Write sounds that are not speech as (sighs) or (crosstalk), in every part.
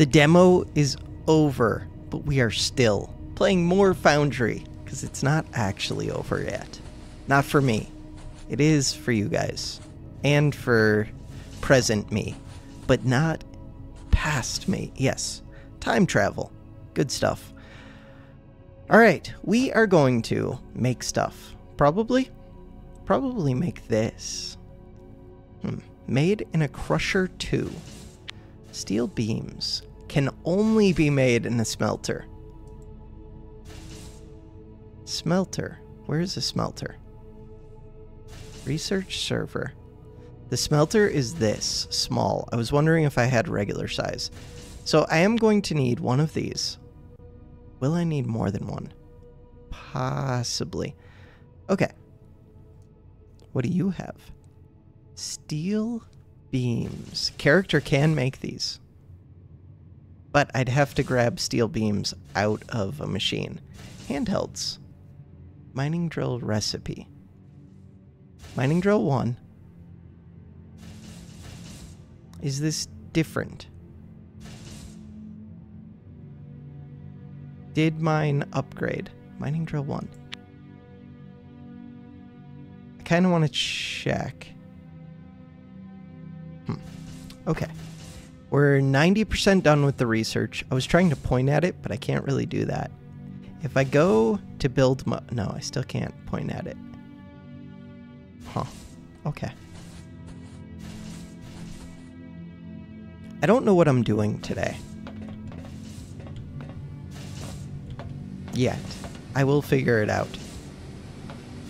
The demo is over, but we are still playing more Foundry because it's not actually over yet. Not for me. It is for you guys and for present me, but not past me. Yes, time travel. Good stuff. All right, we are going to make stuff. Probably, probably make this. Hmm. Made in a Crusher 2. Steel beams can only be made in a smelter. Smelter. Where is the smelter? Research server. The smelter is this small. I was wondering if I had regular size. So I am going to need one of these. Will I need more than one? Possibly. Okay. What do you have? Steel beams. Character can make these. But I'd have to grab steel beams out of a machine. Handhelds. Mining drill recipe. Mining drill 1. Is this different? Did mine upgrade? Mining drill 1. I kind of want to check. Hmm. Okay. We're 90% done with the research. I was trying to point at it, but I can't really do that. If I go to build. No, I still can't point at it. Huh. Okay. I don't know what I'm doing today. Yet. I will figure it out.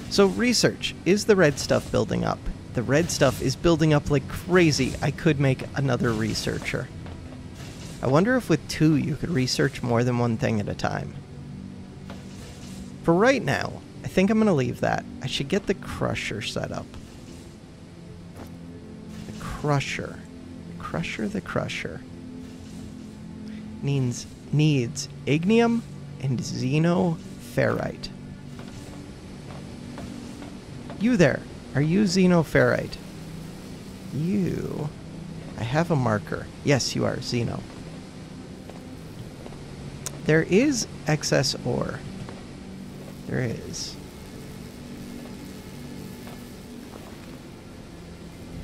So, research. Is the red stuff building up? The red stuff is building up like crazy. I could make another researcher. I wonder if with two you could research more than one thing at a time. For right now, I think I'm going to leave that. I should get the crusher set up. The crusher. The crusher, the crusher. Needs, needs ignium and xenoferrite. You there. Are you xenoferrite? You. I have a marker. Yes, you are. Xeno. There is excess ore. There is.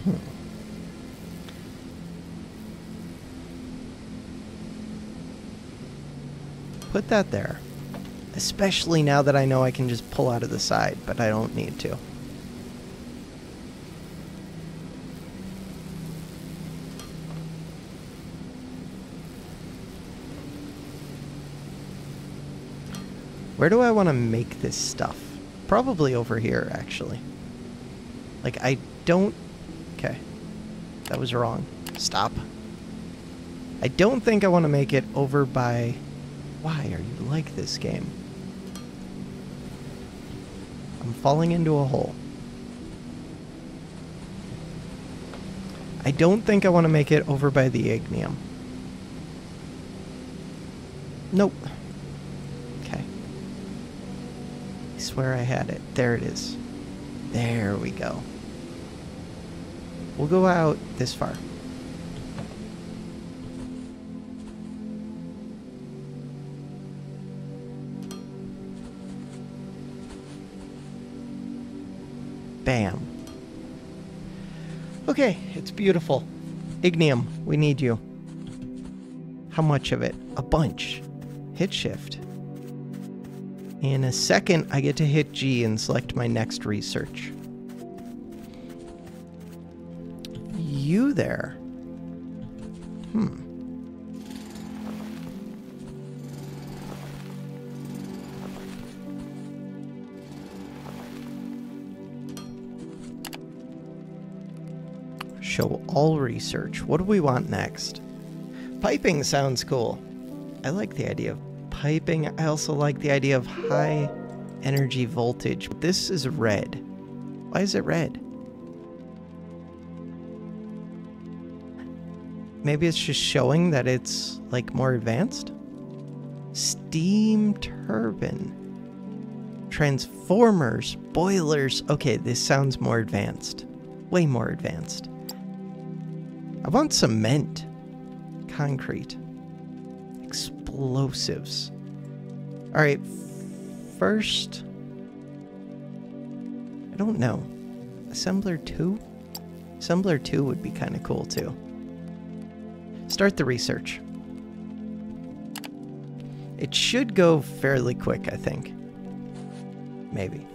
Hmm. Put that there. Especially now that I know I can just pull out of the side, but I don't need to. Where do I want to make this stuff? Probably over here, actually. Like, I don't... Okay. That was wrong. Stop. I don't think I want to make it over by... Why are you like this game? I'm falling into a hole. I don't think I want to make it over by the ignium. Nope. Swear I had it. There it is. There we go. We'll go out this far. Bam. Okay, it's beautiful. Ignium, we need you. How much of it? A bunch. Hit shift. In a second, I get to hit G and select my next research. You there. Hmm. Show all research. What do we want next? Piping sounds cool. I like the idea of I also like the idea of high energy voltage. This is red. Why is it red? Maybe it's just showing that it's like more advanced? Steam turbine. Transformers, boilers. Okay, this sounds more advanced. Way more advanced. I want cement. Concrete. explosives. All right, first, I don't know. Assembler 2? Assembler 2 would be kind of cool too. Start the research. It should go fairly quick, I think. Maybe.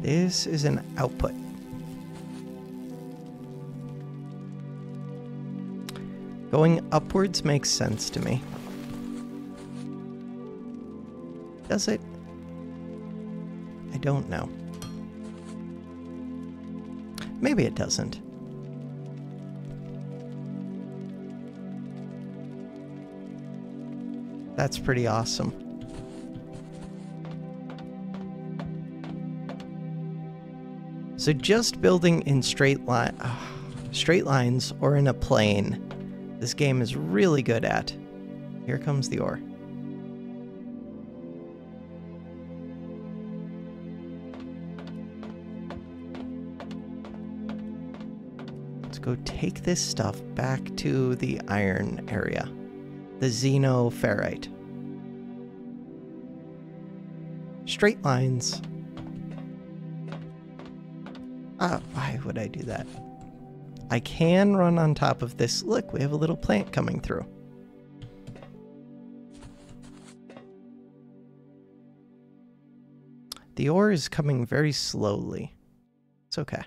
This is an output. Going upwards makes sense to me. Does it? I don't know. Maybe it doesn't. That's pretty awesome. So just building in straight line, uh, (sighs) straight lines or in a plane, this game is really good at. Here comes the ore. Let's go take this stuff back to the iron area, the xenoferrite. Straight lines. Ah, why would I do that? I can run on top of this. Look, we have a little plant coming through. The ore is coming very slowly. It's okay.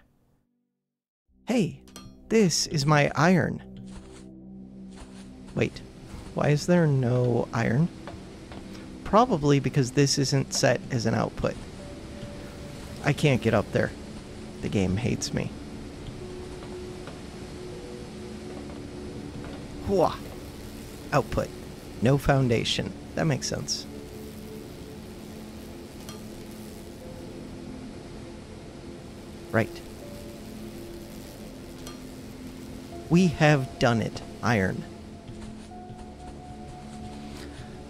Hey, this is my iron. Wait, why is there no iron? Probably because this isn't set as an output. I can't get up there. The game hates me. Whoa. Output. No foundation. That makes sense. Right. We have done it. Iron.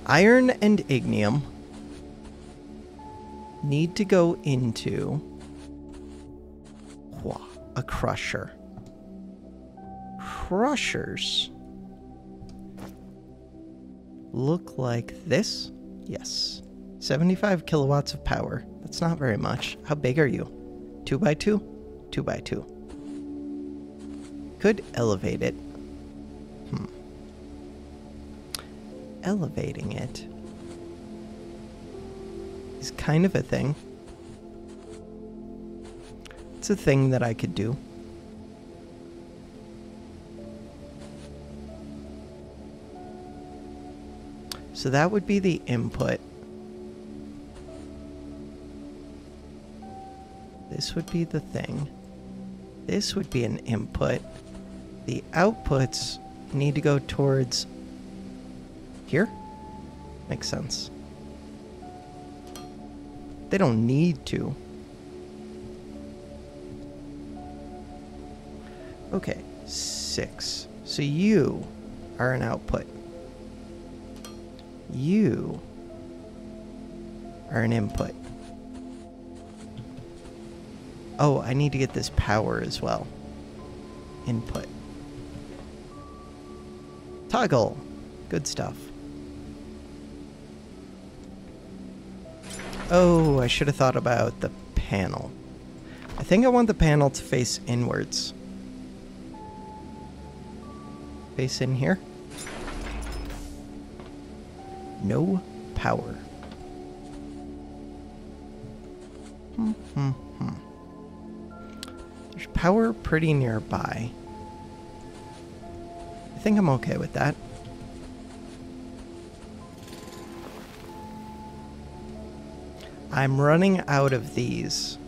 Iron and ignium need to go into a crusher. Crushers look like this. Yes. 75 kilowatts of power. That's not very much. How big are you? 2 by 2 2 by 2 Could elevate it. Hmm. Elevating it is kind of a thing. It's a thing that I could do. So that would be the input. This would be the thing. This would be an input. The outputs need to go towards here. Makes sense. They don't need to. Okay, six. So you are an output. You are an input. Oh, I need to get this power as well. Input. Toggle. Good stuff. Oh, I should have thought about the panel. I think I want the panel to face inwards face in here. No power. Hmm, hmm, hmm. There's power pretty nearby. I think I'm okay with that. I'm running out of these.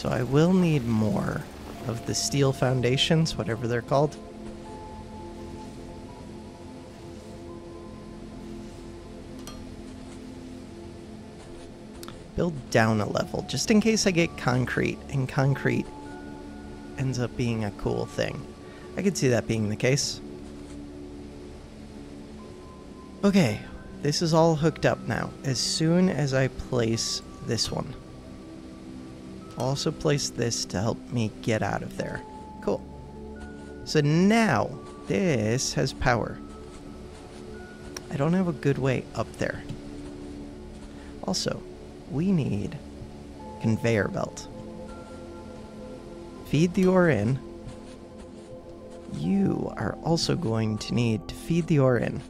So I will need more of the steel foundations, whatever they're called. build down a level, just in case I get concrete, and concrete ends up being a cool thing. I could see that being the case. Okay, this is all hooked up now. As soon as I place this one. Also place this to help me get out of there. Cool. So now, this has power. I don't have a good way up there. Also, we need conveyor belt. Feed the ore in. You are also going to need to feed the ore in.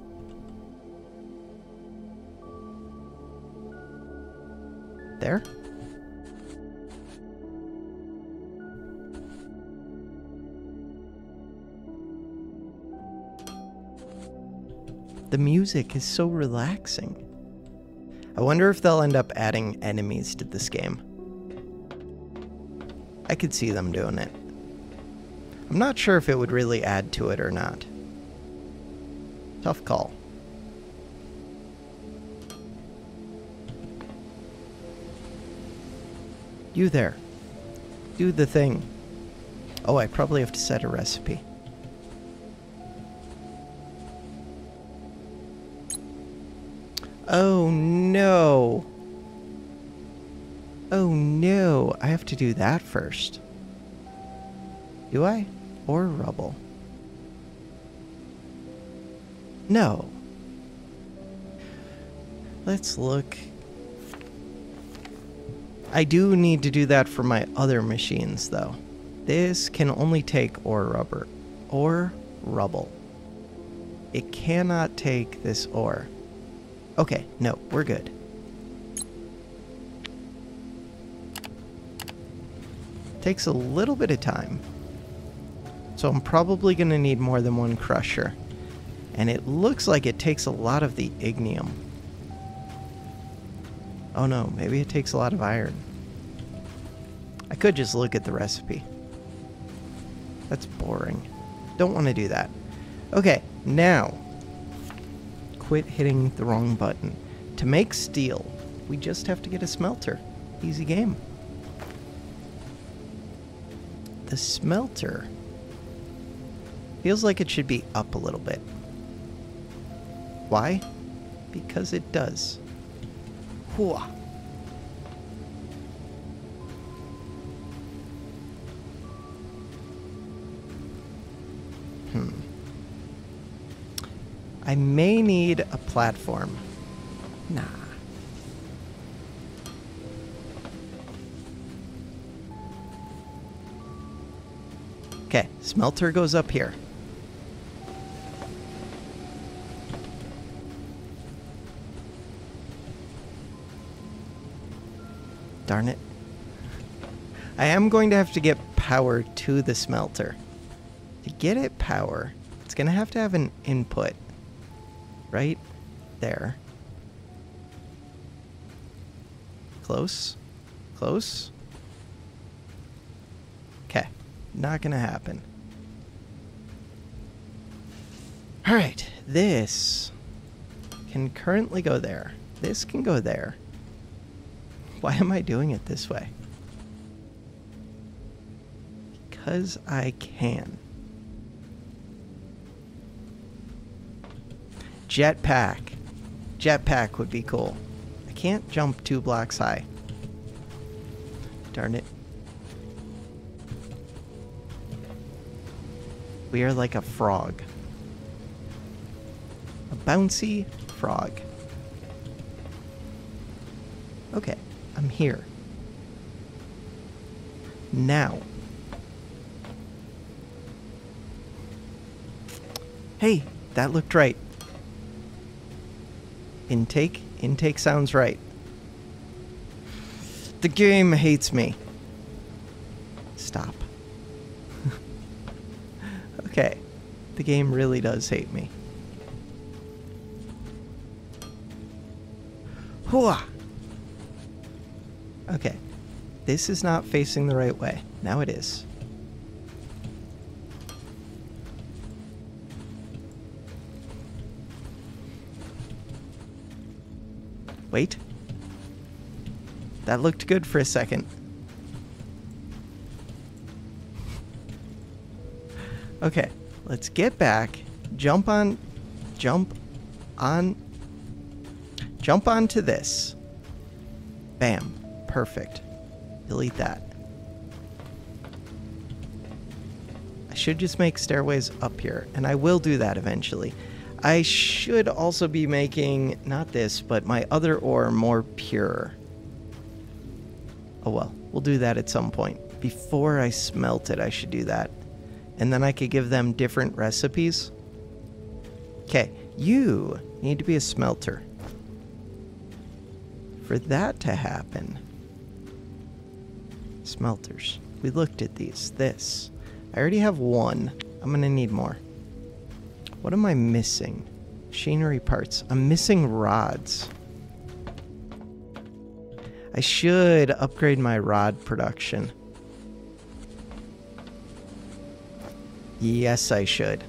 There? The music is so relaxing. I wonder if they'll end up adding enemies to this game. I could see them doing it. I'm not sure if it would really add to it or not. Tough call. You there. Do the thing. Oh, I probably have to set a recipe. Oh no. Oh no, I have to do that first. Do I? Or rubble? No. Let's look. I do need to do that for my other machines, though. This can only take ore rubber. Or rubble. It cannot take this ore. Okay, no, we're good. Takes a little bit of time. So I'm probably going to need more than one crusher. And it looks like it takes a lot of the ignium. Oh no, maybe it takes a lot of iron. I could just look at the recipe. That's boring. Don't want to do that. Okay, now. Quit hitting the wrong button. To make steel, we just have to get a smelter. Easy game. The smelter feels like it should be up a little bit. Why? Because it does. Hooah. I may need a platform. Nah. Okay, smelter goes up here. Darn it. I am going to have to get power to the smelter. To get it power, it's going to have to have an input. Right there. Close. Close. Okay. Not to happen. Alright, this can currently go there. This can go there. Why am I doing it this way? Because I can. Jetpack. Jetpack would be cool. I can't jump two blocks high. Darn it. We are like a frog. A bouncy frog. Okay. I'm here. Now. Hey, that looked right. Intake? Intake sounds right. The game hates me. Stop. (laughs) okay. The game really does hate me. Hooah! Okay. This is not facing the right way. Now it is. Wait. That looked good for a second. Okay, let's get back. Jump on. Jump on. Jump onto this. Bam. Perfect. Delete that. I should just make stairways up here, and I will do that eventually. I should also be making, not this, but my other ore more pure. Oh well, we'll do that at some point. Before I smelt it, I should do that. And then I could give them different recipes. Okay, you need to be a smelter. For that to happen, smelters. We looked at these. This. I already have one. I'm to need more. What am I missing? Machinery parts. I'm missing rods. I should upgrade my rod production. Yes, I should.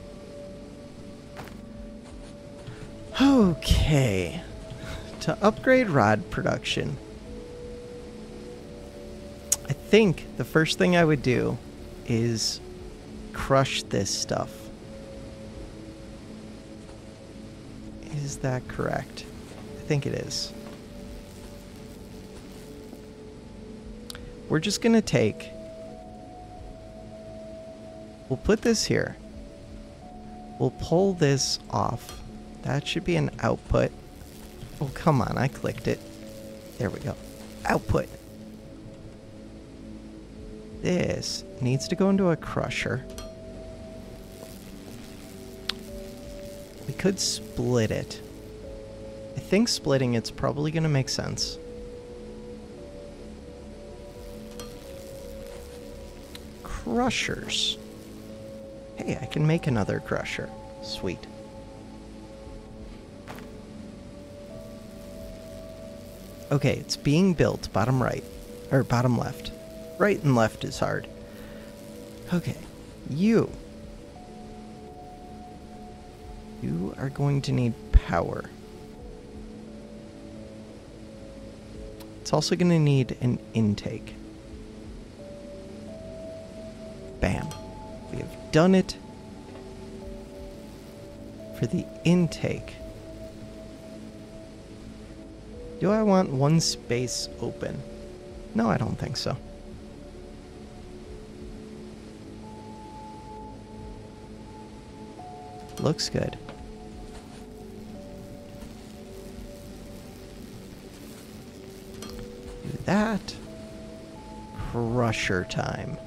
Okay. To upgrade rod production, I think the first thing I would do is crush this stuff. Is that correct? I think it is. We're just going to take... We'll put this here. We'll pull this off. That should be an output. Oh, come on. I clicked it. There we go. Output. This needs to go into a crusher. Could split it. I think splitting it's probably going to make sense. Crushers. Hey, I can make another crusher. Sweet. Okay, it's being built, bottom right. Or bottom left. Right and left is hard. Okay, you. Are going to need power. It's also going to need an intake. Bam. We have done it for the intake. Do I want one space open? No, I don't think so. Looks good. That. Crusher time.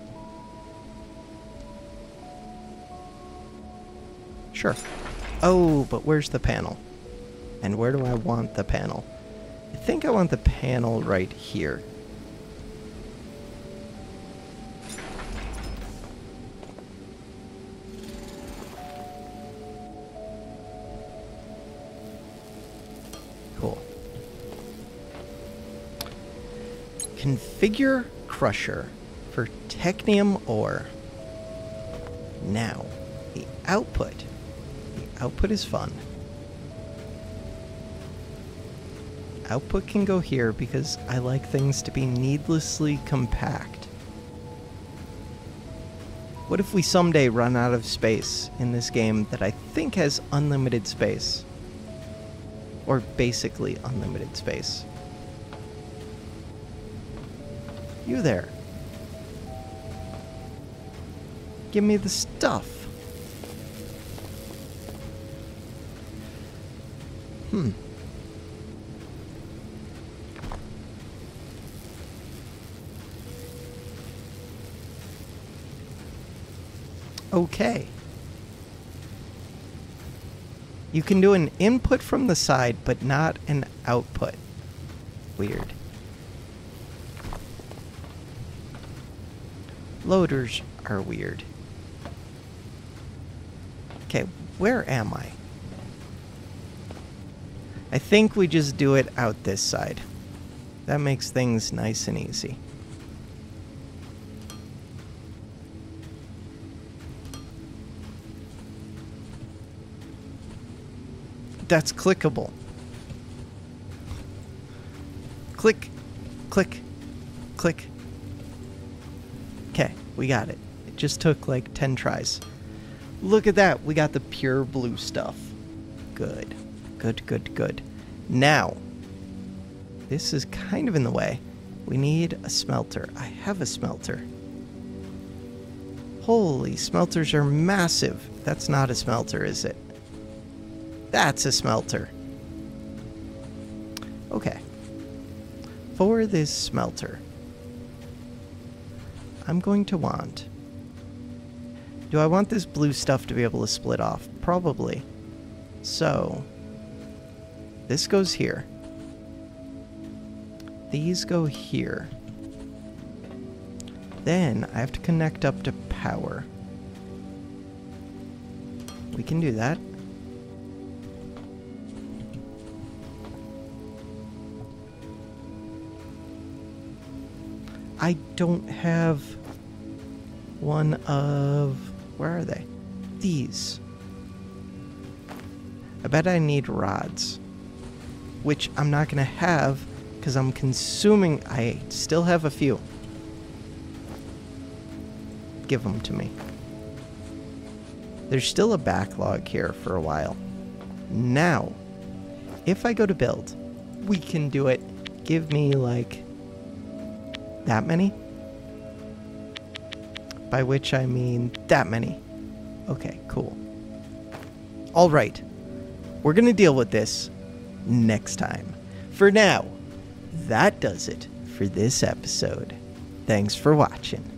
Sure. Oh, but where's the panel? And where do I want the panel? I think I want the panel right here. Configure Crusher for Technum ore. Now, the output. The output is fun. Output can go here because I like things to be needlessly compact. What if we someday run out of space in this game that I think has unlimited space? Or basically unlimited space. You there. Give me the stuff. Hmm. Okay. You can do an input from the side, but not an output. Weird. Loaders are weird. Okay, where am I? I think we just do it out this side. That makes things nice and easy. That's clickable. Click, Click. Click. We got it. It just took like 10 tries. Look at that. We got the pure blue stuff. Good. Good, good, good. Now, this is kind of in the way. We need a smelter. I have a smelter. Holy, smelters are massive. That's not a smelter, is it? That's a smelter. Okay. For this smelter, I'm going to want. Do I want this blue stuff to be able to split off? Probably. So, this goes here. These go here. Then I have to connect up to power. We can do that. I don't have one of. Where are they? These. I bet I need rods. Which I'm not going to have because I'm consuming. I still have a few. Give them to me. There's still a backlog here for a while. Now, if I go to build, we can do it. Give me like that many? By which I mean that many. Okay, cool. All right. We're going to deal with this next time. For now, that does it for this episode. Thanks for watching.